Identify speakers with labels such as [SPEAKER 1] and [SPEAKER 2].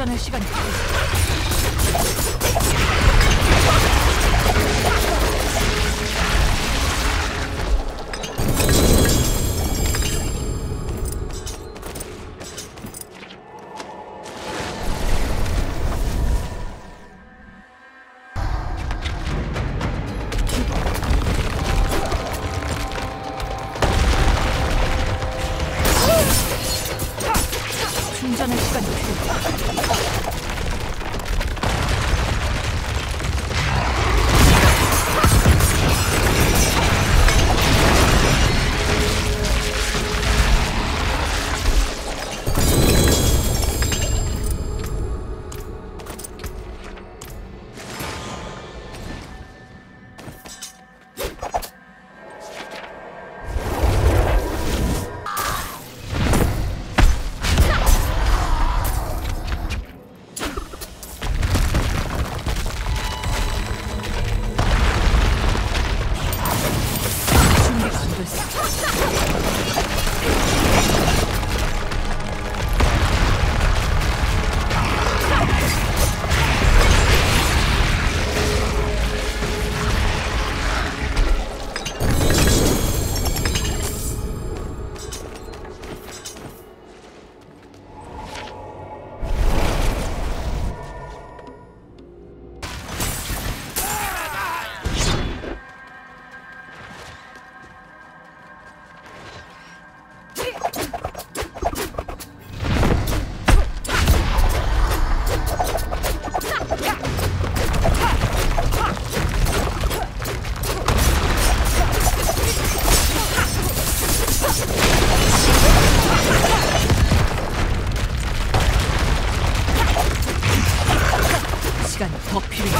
[SPEAKER 1] 충전할 시간이. 충전할 시간 시간 더 필요해.